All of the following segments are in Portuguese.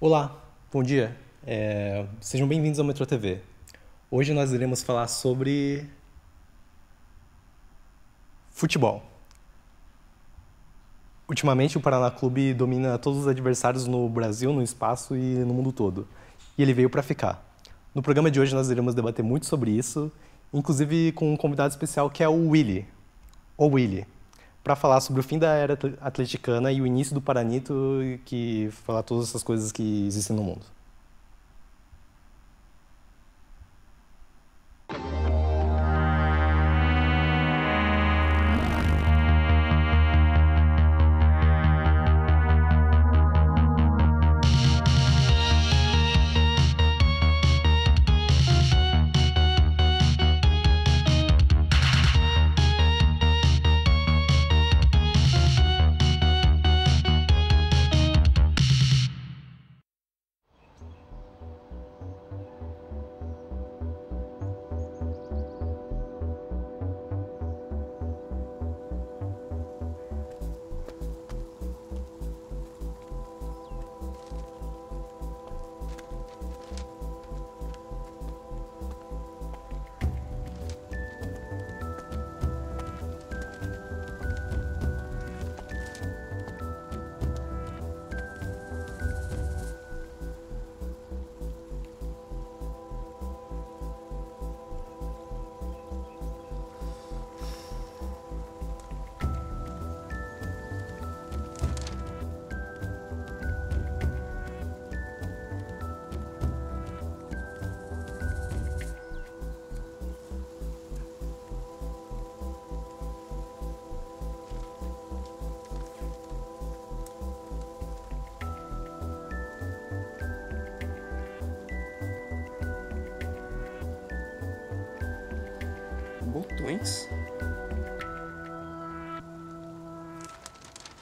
Olá, bom dia. É, sejam bem-vindos ao Metro TV. Hoje nós iremos falar sobre futebol. Ultimamente o Paraná Clube domina todos os adversários no Brasil, no espaço e no mundo todo. E ele veio para ficar. No programa de hoje nós iremos debater muito sobre isso, inclusive com um convidado especial que é o Willy, ou Willy, para falar sobre o fim da era atleticana e o início do Paranito, que falar todas essas coisas que existem no mundo.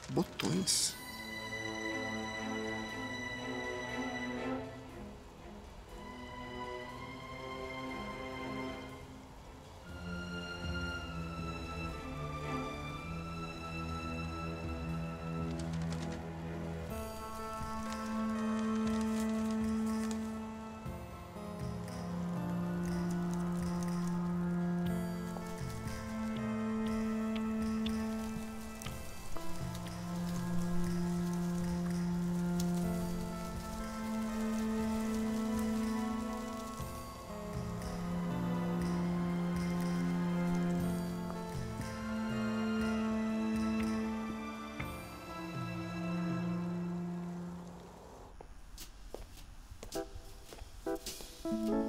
Botões? Aí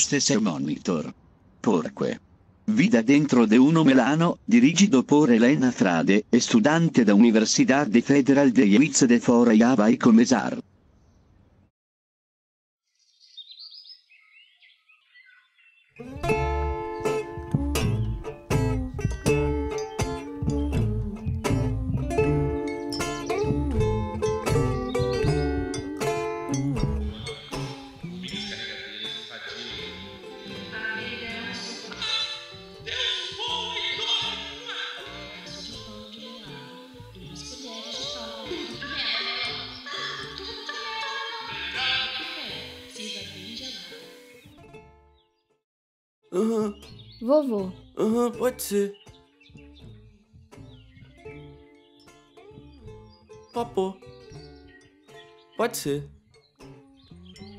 usted seu monitor. Porque. Vida dentro de uno Melano, dirigido por Elena Frade, estudante da Universidade Federal de Juiz de Fora e vai Vovô, aham, pode ser. Papo. Pode ser.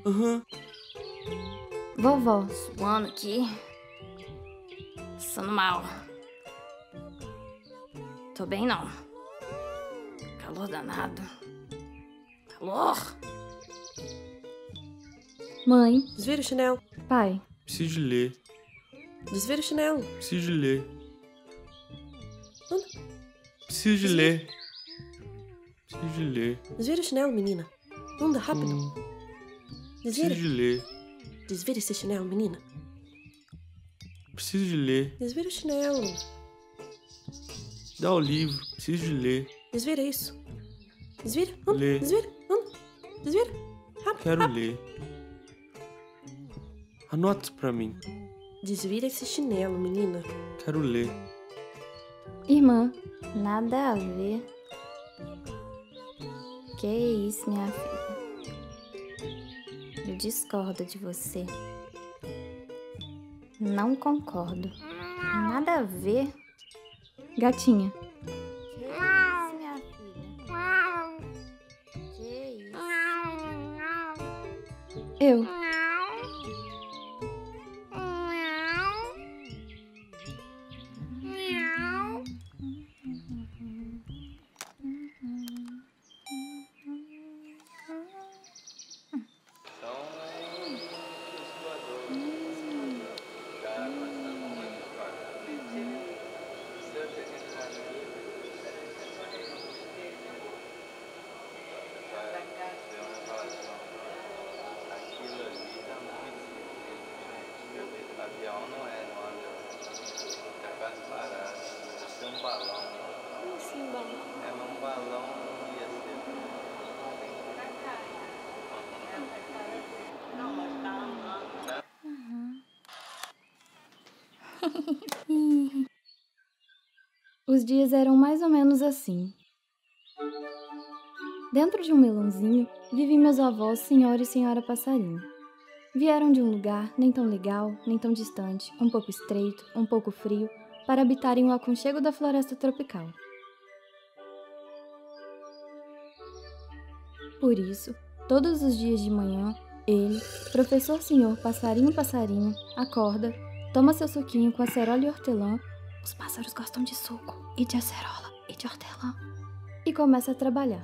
Aham. vovó, Suando aqui. Passando mal. Tô bem não. Calor danado. Calor. mãe, Desvira o chinelo. pai, Preciso de ler. Desvira o chinelo. Preciso de ler. Anda. Preciso de ler. Preciso de ler. Desvira o chinelo, menina. Anda, rápido. Hum, Desvira. preciso de ler. Desvira esse chinelo, menina. Preciso de ler. Desvira o chinelo. Dá o livro. Preciso de ler. Desvira isso. Desvira. Anda. Lê. Desvira. Anda. Desvira. Rápido. Quero rápido. ler. Anota pra mim. Desvira esse chinelo, menina. Quero ler. irmã, Nada a ver. Que isso, minha filha. Eu discordo de você. Não concordo. Nada a ver. gatinha, Que isso, minha filha. Que isso. eu, os dias eram mais ou menos assim. Dentro de um melãozinho vivem meus avós, senhor e senhora passarinho. Vieram de um lugar nem tão legal, nem tão distante, um pouco estreito, um pouco frio, para habitarem o aconchego da floresta tropical. Por isso, todos os dias de manhã, ele, professor senhor passarinho passarinho, acorda, toma seu suquinho com acerola e hortelã. Os pássaros gostam de suco e de acerola e de hortelã. E começa a trabalhar.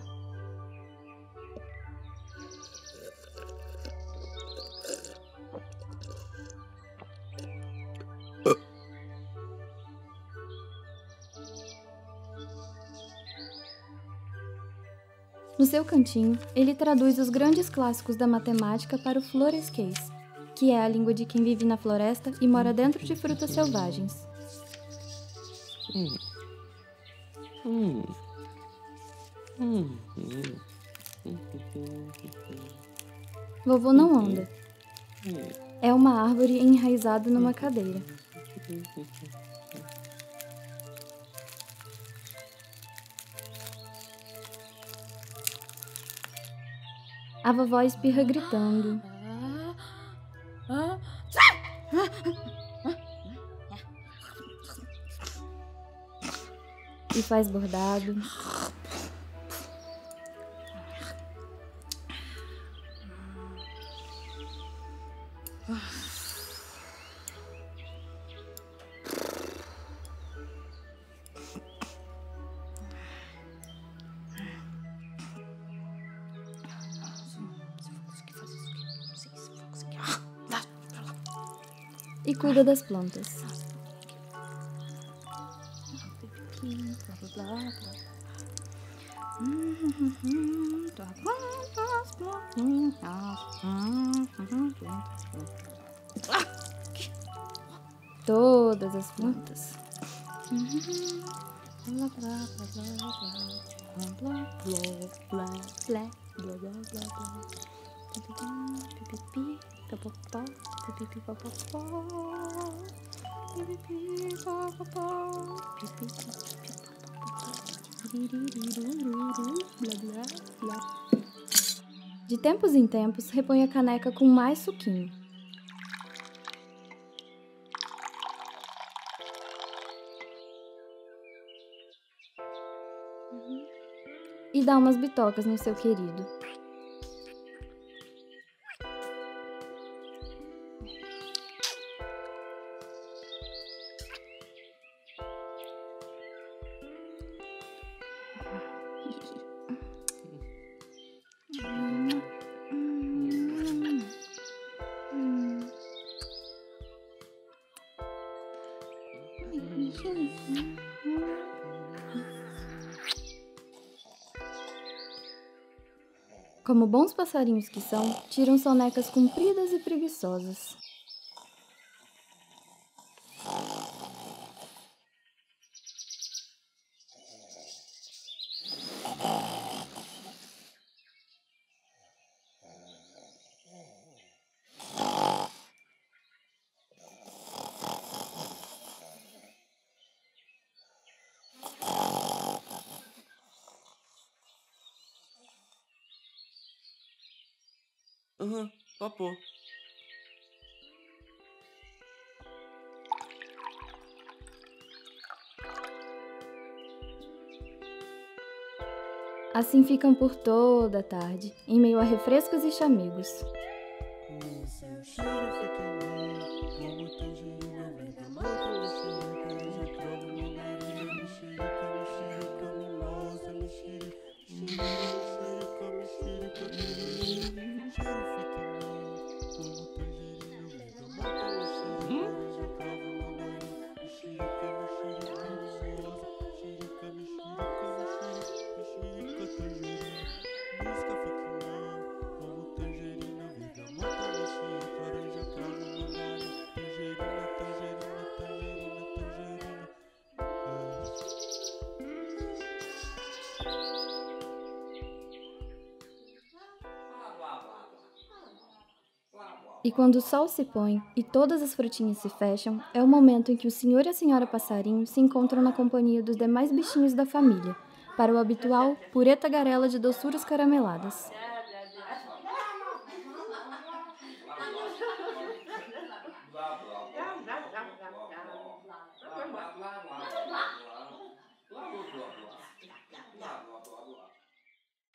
No seu cantinho, ele traduz os grandes clássicos da matemática para o floresquês, que é a língua de quem vive na floresta e mora dentro de frutas selvagens. Vovô não anda. É uma árvore enraizada numa cadeira. A vovó espirra gritando. faz bordado. E cuida das plantas. Todas as plantas. De tempos em tempos, repõe a caneca com mais suquinho. E dá umas bitocas no seu querido. Como bons passarinhos que são, tiram sonecas compridas e preguiçosas. Aham, papô. Assim ficam por toda a tarde, em meio a refrescos e chamegos. E quando o sol se põe e todas as frutinhas se fecham, é o momento em que o senhor e a senhora passarinho se encontram na companhia dos demais bichinhos da família, para o habitual purê tagarela de doçuras carameladas.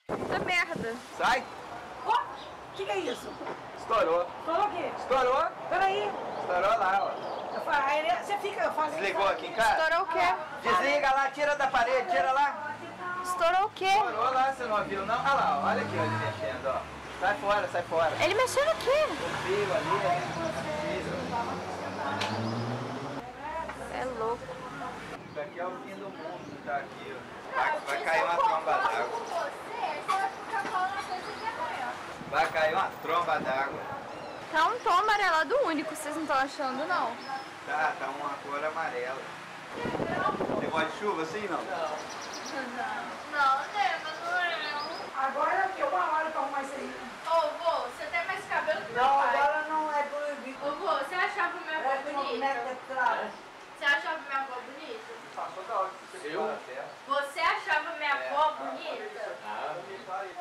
Puta merda. Sai! O que, que é isso? Estourou. Falou o quê? Estourou? Peraí. Estourou lá, ó. Eu falo, aí Você fica fazendo. Desligou aqui em casa? Estourou o quê? Desliga lá, tira da parede, tira lá. Estourou o quê? Estourou lá, você não viu não? Olha lá, ó, olha aqui, ó, ele mexendo, ó. Sai fora, sai fora. Ele mexeu no quê? O fio ali, ó. É louco. Isso aqui é o fim do mundo, tá aqui, ó. Vai, vai cair uma tromba d'água. Vai cair uma tromba d'água. Tá um tom amarelado único, vocês não estão achando, não? Tá, tá uma cor amarela. Você gosta de chuva assim, não? Não, né? Mas não é não. Agora que uma hora pra arrumar isso aí. Ô, vô, você tem mais cabelo que meu Não, pai. agora não é proibido. Ô, vô, você achava minha avó É bonita? meta clara. Você achava minha avó bonita? Passou da hora que você terra. Você achava minha avó bonita?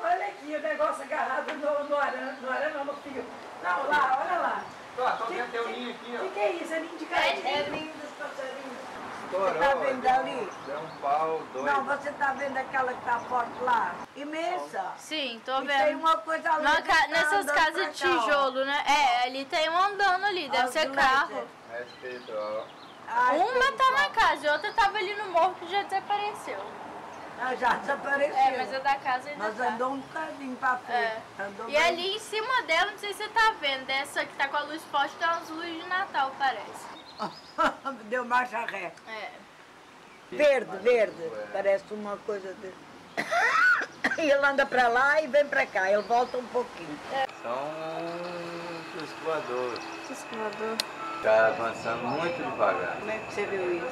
Olha aqui o negócio agarrado no, no arame, no arame não, no fio. Não, lá, olha lá. Ó, tô vendo teu ninho aqui, O ó. que, que é isso? É ninho de galinha? É ninho dos passarinhos. Estourou. Você tá vendo ali? Deu um pau doido. Não, você tá vendo aquela que tá forte lá? Imensa. Sim, tô E vendo. tem uma coisa ali. Que ca- tá Nessas casas de cá, ó. tijolo, né? É, ali tem um andando ali, deve As ser carro. Respeito, ó. Ai, Uma tá na casa e outra tava ali no morro que já desapareceu. Ah, já desapareceu. É, mas a da casa ainda Nós tá. andou um bocadinho pra frente. É. Andou E bem- ali em cima dela, não sei se você tá vendo, dessa que tá com a luz forte, tem umas luzes de Natal, parece. Deu marcha ré. É. Verde, verde. Parece uma coisa de... E ele anda pra lá e vem pra cá. Ele volta um pouquinho. São os voadores. Disco voador. Tá avançando muito devagar. Como é que você viu isso?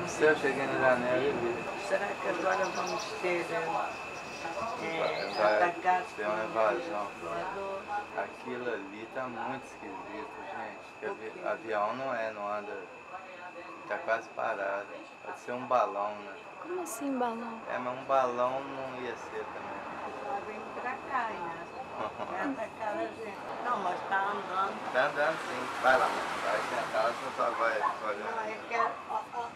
Não sei, eu cheguei na janela e vi. Será que agora vamos ter eh, é, Vai atacados ter uma invasão. Aquilo ali tá muito esquisito, gente. Que avi- avião não é, não anda. Tá quase parado. Pode ser um balão, né? Como assim, balão? É, mas um balão não ia ser também. Ela vem pra cá, né? Vai atacar a gente. Não, mas tá andando. Tá andando sim. Vai lá, vai sentar, você só vai Não, olhando. eu quero... Ó, ó,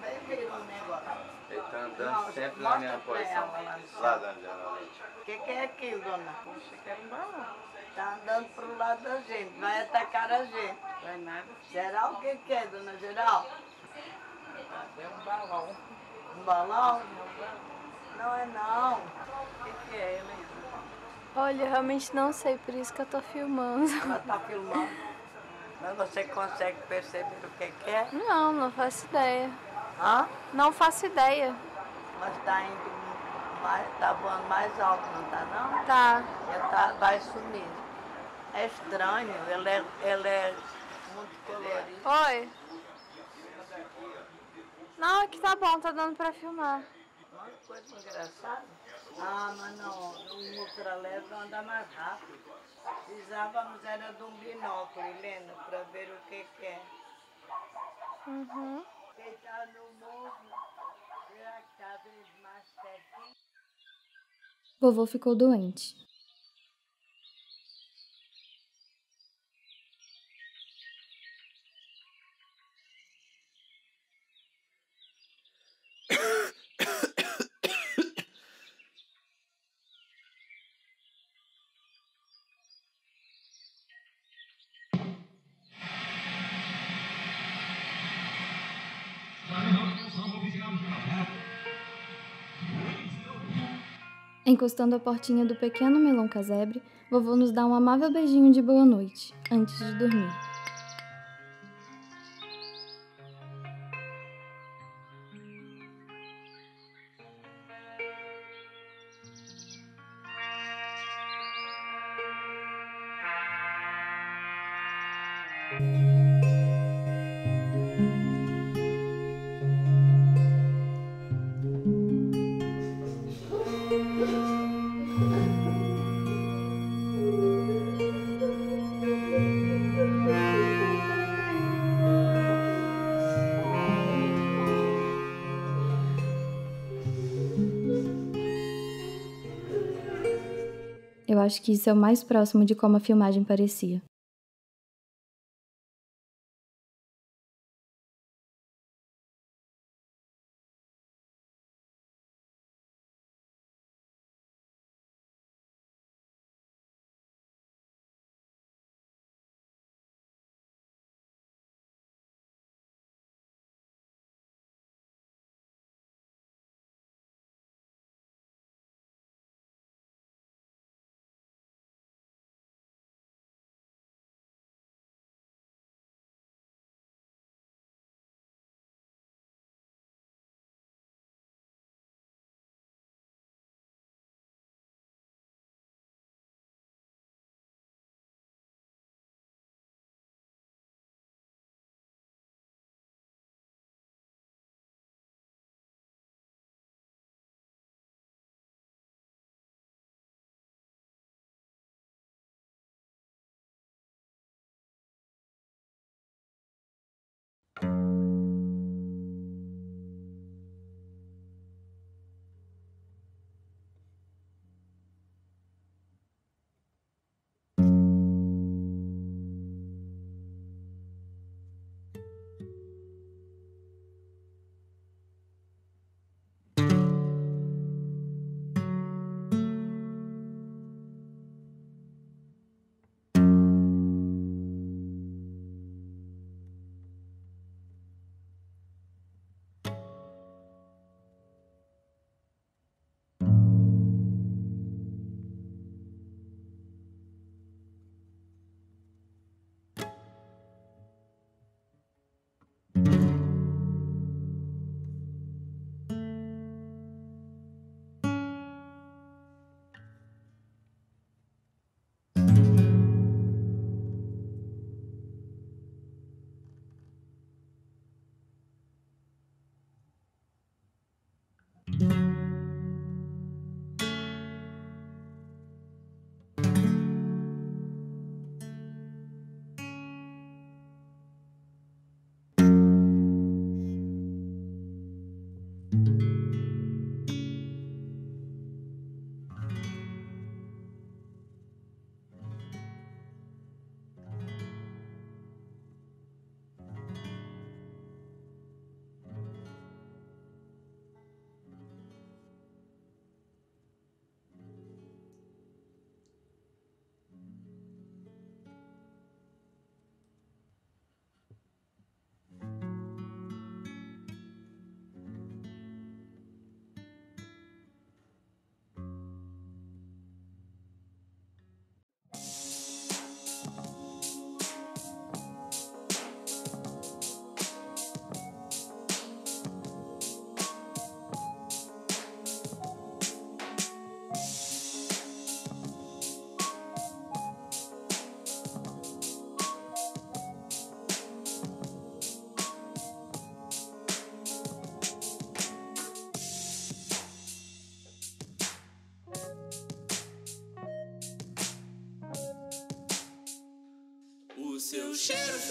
vem ver o negócio. Ele tá andando Não, sempre na minha posição. ela lá. Da janela. O que, que é aquilo, dona? Você quer um balão? Tá andando pro lado da gente, vai atacar a gente. Vai nada. Geral, o que, que é, dona Geral? É um balão. Um balão? Não é não. O que, que é, Helena? Olha, eu realmente não sei, por isso que eu tô filmando. Ela tá filmando. Mas você consegue perceber o que, que é? Não, não faço ideia. Hã? Não faço ideia. Mas tá indo mais, tá voando mais alto, não tá não? Tá. Já tá, vai sumir. É estranho, ele é, ele é muito colorido. Oi. Não, aqui tá bom, tá dando pra filmar. Uma coisa engraçada. Ah, mas não, um ultraleve anda mais rápido. Precisávamos era de um binóculo, Helena, para ver o que, que é. Uhum. Quem tá no morro, será que tá vez mais pertinho? Vovô ficou doente. Encostando a portinha do pequeno melão casebre, vovô nos dá um amável beijinho de boa noite, antes de dormir. Acho que isso é o mais próximo de como a filmagem parecia.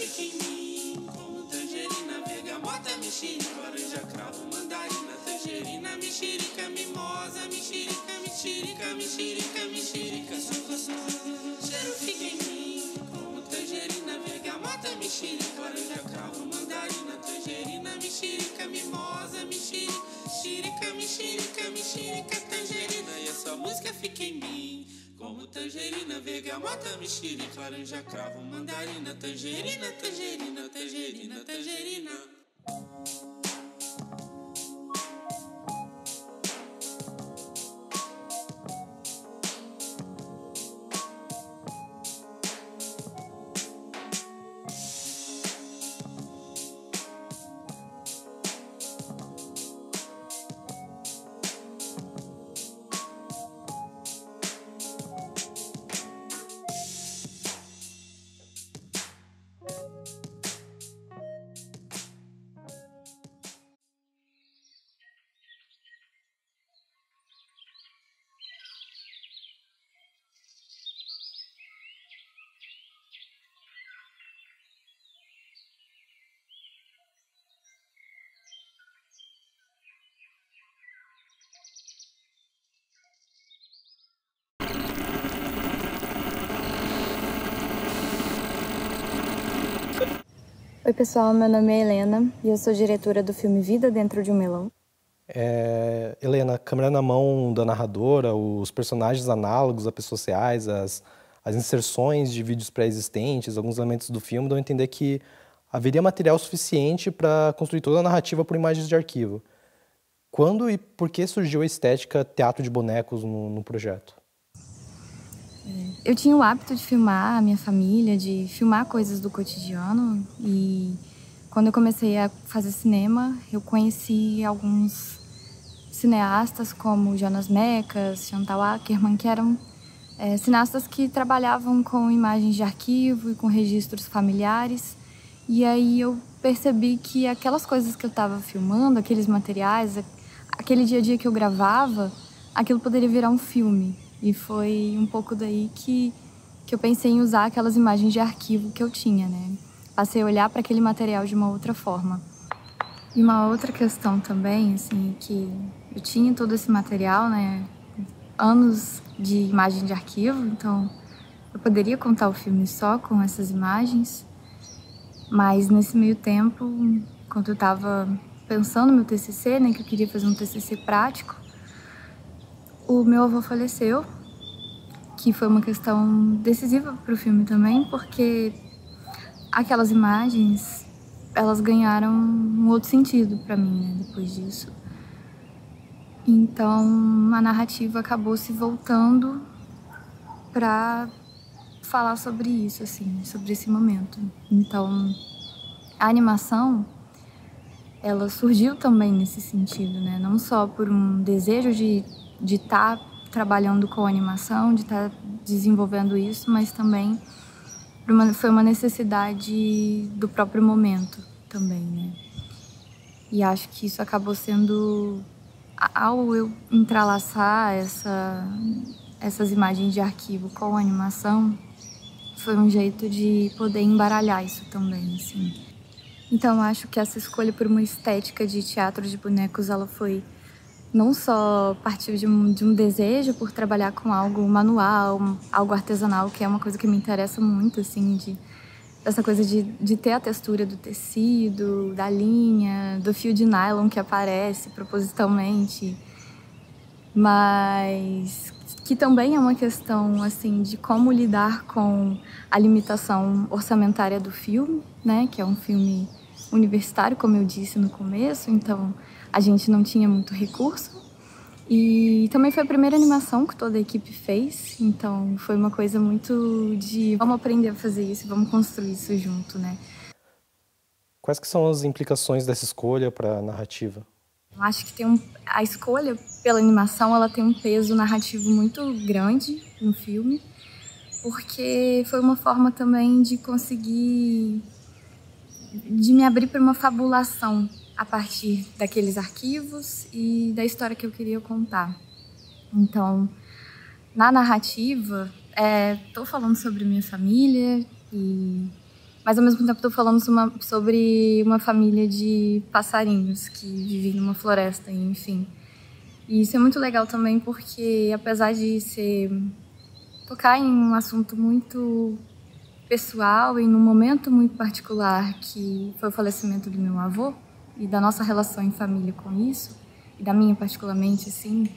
Fica em mim, como tangerina, bergamota, mexerica, laranja, cravo, mandarina, tangerina, mexerica, mimosa, mexerica, mexerica, mexerica, mexerica, suco, suco. Cheiro fica em mim, como tangerina, bergamota, mexerica, laranja, cravo, mandarina, tangerina, mexerica, mimosa, mexerica, mexerica, mexerica, mexerica, tangerina. E essa música fica em mim. Como tangerina, bergamota, mexerica, laranja, cravo, mandarina, tangerina, tangerina, tangerina, tangerina. Oi, pessoal, meu nome é Helena e eu sou diretora do filme Vida Dentro de um Melão. É, Helena, câmera na mão da narradora, os personagens análogos a pessoas reais, as, as inserções de vídeos pré-existentes, alguns elementos do filme dão a entender que haveria material suficiente para construir toda a narrativa por imagens de arquivo. Quando e por que surgiu a estética teatro de bonecos no, no projeto? Eu tinha o hábito de filmar a minha família, de filmar coisas do cotidiano e quando eu comecei a fazer cinema, eu conheci alguns cineastas como Jonas Mekas, Chantal Ackerman, que eram é, cineastas que trabalhavam com imagens de arquivo e com registros familiares. E aí eu percebi que aquelas coisas que eu estava filmando, aqueles materiais, aquele dia a dia que eu gravava, aquilo poderia virar um filme. E foi um pouco daí que, que eu pensei em usar aquelas imagens de arquivo que eu tinha, né? Passei a olhar para aquele material de uma outra forma. E uma outra questão também, assim, que eu tinha todo esse material, né? Anos de imagem de arquivo, então eu poderia contar o filme só com essas imagens. Mas nesse meio tempo, quando eu estava pensando no meu TCC, né, que eu queria fazer um TCC prático, o meu avô faleceu, que foi uma questão decisiva para o filme também, porque aquelas imagens elas ganharam um outro sentido para mim né, depois disso. Então a narrativa acabou se voltando para falar sobre isso, assim, sobre esse momento. Então a animação ela surgiu também nesse sentido, né? Não só por um desejo de de estar tá trabalhando com animação, de estar tá desenvolvendo isso, mas também foi uma necessidade do próprio momento também, né? E acho que isso acabou sendo ao eu entrelaçar essa, essas imagens de arquivo com animação, foi um jeito de poder embaralhar isso também, assim. Então acho que essa escolha por uma estética de teatro de bonecos, ela foi não só partiu de um, de um desejo por trabalhar com algo manual, algo artesanal, que é uma coisa que me interessa muito, assim, de essa coisa de, de ter a textura do tecido, da linha, do fio de nylon que aparece propositalmente, mas que também é uma questão assim de como lidar com a limitação orçamentária do filme, né, que é um filme universitário, como eu disse no começo, então a gente não tinha muito recurso. E também foi a primeira animação que toda a equipe fez, então foi uma coisa muito de vamos aprender a fazer isso, vamos construir isso junto, né? Quais que são as implicações dessa escolha para a narrativa? Eu acho que tem um, a escolha pela animação, ela tem um peso narrativo muito grande no filme, porque foi uma forma também de conseguir de me abrir para uma fabulação a partir daqueles arquivos e da história que eu queria contar. Então, na narrativa, estou é, falando sobre minha família e mas ao mesmo tempo estou falando uma, sobre uma família de passarinhos que vivem numa floresta, enfim. E isso é muito legal também porque, apesar de ser tocar em um assunto muito pessoal e num momento muito particular que foi o falecimento do meu avô e da nossa relação em família com isso e da minha particularmente assim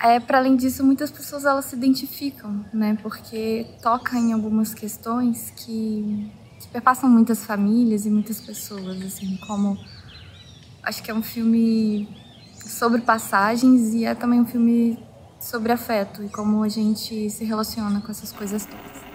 é para além disso muitas pessoas elas se identificam né porque toca em algumas questões que, que perpassam muitas famílias e muitas pessoas assim como acho que é um filme sobre passagens e é também um filme sobre afeto e como a gente se relaciona com essas coisas todas.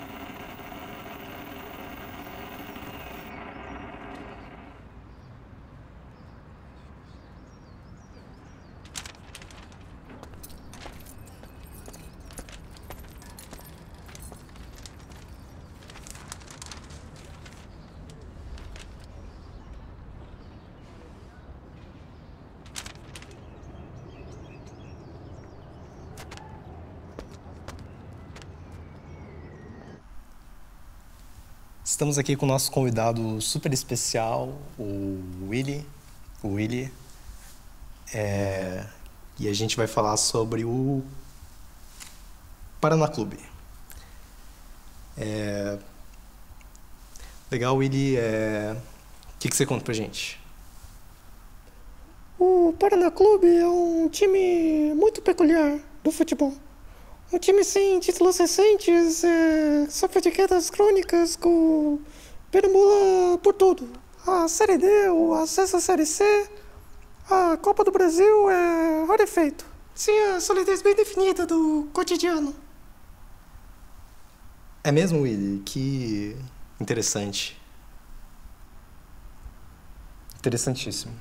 Estamos aqui com o nosso convidado super especial, o Willy. O Willy. É... E a gente vai falar sobre o Paraná Clube. É... Legal, Willy. É... O que, que você conta pra gente? O Paraná Clube é um time muito peculiar do futebol. Um time sem títulos recentes, é, sofre de quedas crônicas, com perambula por tudo. A Série D, o acesso à Série C, a Copa do Brasil é hora efeito. Sim, a solidez bem definida do cotidiano. É mesmo, Willy? Que interessante. Interessantíssimo.